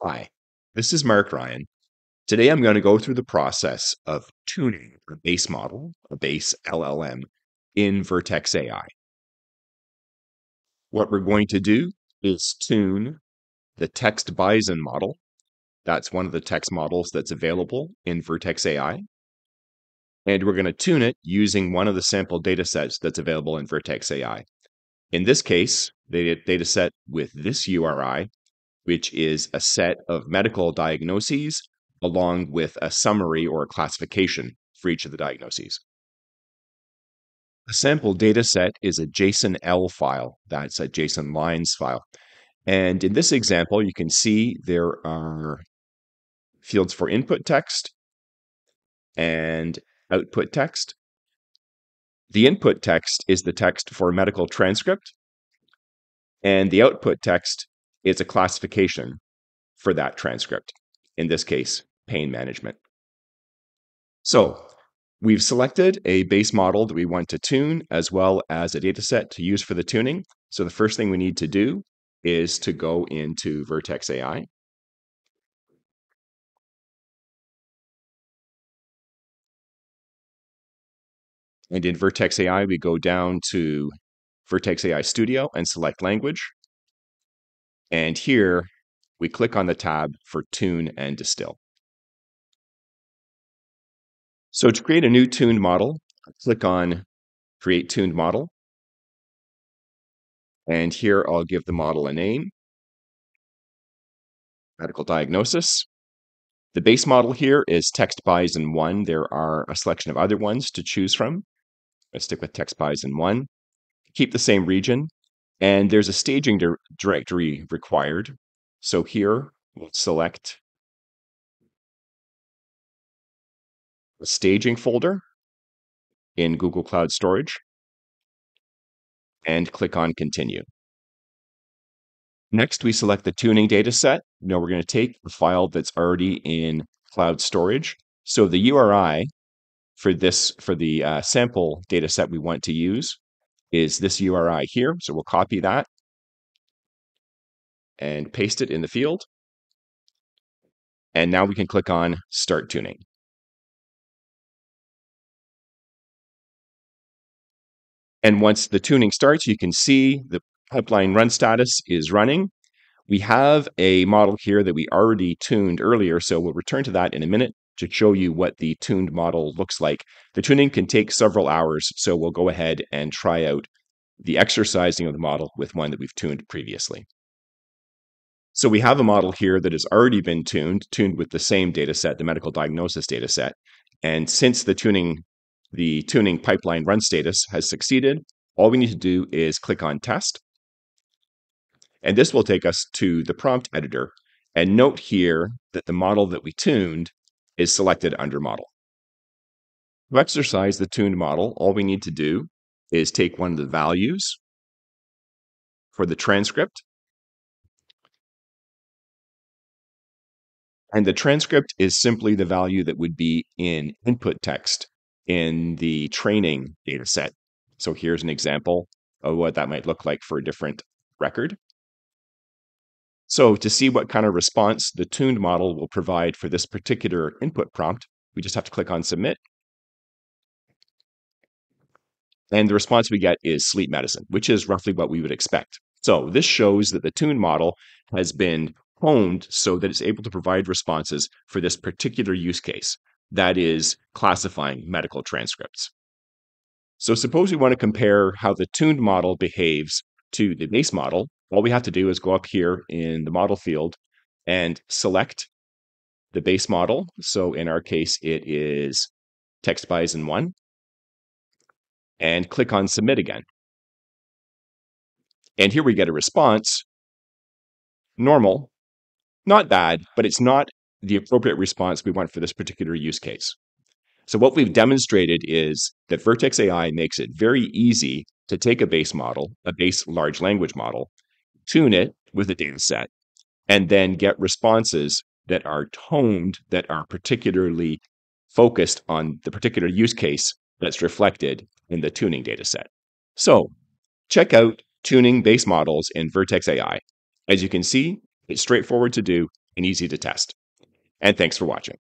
Hi, this is Mark Ryan. Today I'm going to go through the process of tuning a base model, a base LLM, in Vertex AI. What we're going to do is tune the text Bison model. That's one of the text models that's available in Vertex AI. And we're going to tune it using one of the sample data sets that's available in Vertex AI. In this case, the data set with this URI which is a set of medical diagnoses along with a summary or a classification for each of the diagnoses. A sample data set is a JSON-L file. That's a JSON lines file. And in this example, you can see there are fields for input text and output text. The input text is the text for a medical transcript, and the output text is a classification for that transcript, in this case, pain management. So we've selected a base model that we want to tune as well as a data set to use for the tuning. So the first thing we need to do is to go into Vertex AI. And in Vertex AI, we go down to Vertex AI Studio and select language. And here we click on the tab for tune and distill. So to create a new tuned model, click on create tuned model. And here I'll give the model a name, medical diagnosis. The base model here is text bison 1. There are a selection of other ones to choose from. Let's stick with text bison 1. Keep the same region. And there's a staging di- directory required. So here we'll select a staging folder in Google Cloud Storage and click on Continue. Next, we select the tuning data set. Now we're going to take the file that's already in cloud storage. So the URI for this for the uh, sample data set we want to use is this URI here. So we'll copy that and paste it in the field. And now we can click on Start Tuning. And once the tuning starts, you can see the pipeline run status is running. We have a model here that we already tuned earlier, so we'll return to that in a minute to show you what the tuned model looks like. The tuning can take several hours, so we'll go ahead and try out the exercising of the model with one that we've tuned previously. So we have a model here that has already been tuned, tuned with the same data set, the medical diagnosis data set. And since the tuning, the tuning pipeline run status has succeeded, all we need to do is click on test. And this will take us to the prompt editor. And note here that the model that we tuned is selected under model. To exercise the tuned model, all we need to do is take one of the values for the transcript. And the transcript is simply the value that would be in input text in the training data set. So here's an example of what that might look like for a different record. So to see what kind of response the tuned model will provide for this particular input prompt, we just have to click on submit. And the response we get is sleep medicine, which is roughly what we would expect. So this shows that the tuned model has been honed so that it's able to provide responses for this particular use case, that is classifying medical transcripts. So suppose we want to compare how the tuned model behaves to the base model all we have to do is go up here in the model field and select the base model. So in our case, it is text bison one and click on submit again. And here we get a response. Normal, not bad, but it's not the appropriate response we want for this particular use case. So what we've demonstrated is that Vertex AI makes it very easy to take a base model, a base large language model, tune it with a data set, and then get responses that are toned, that are particularly focused on the particular use case that's reflected in the tuning data set. So check out tuning base models in Vertex AI. As you can see, it's straightforward to do and easy to test. And thanks for watching.